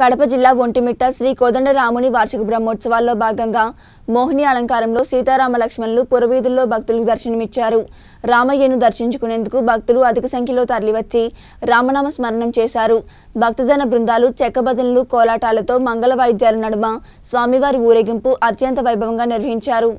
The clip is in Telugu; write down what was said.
కడప జిల్లా ఒంటిమిట్ట శ్రీ కోదండరాముని వార్షిక బ్రహ్మోత్సవాల్లో భాగంగా మోహిని అలంకారంలో సీతారామ లక్ష్మణులు పురవీధుల్లో భక్తులకు దర్శనమిచ్చారు. రామయ్యను దర్శించుకునేందుకు భక్తులు అధిక సంఖ్యలో తరలివచ్చి రామనామ స్మరణం చేశారు. భక్తజన బృందాలు చెక్క భజనలు కోలాటాలతో మంగళ వాయిద్యాల నడుమ స్వామివారి ఊరేగింపు అత్యంత వైభవంగా నిర్వహించారు.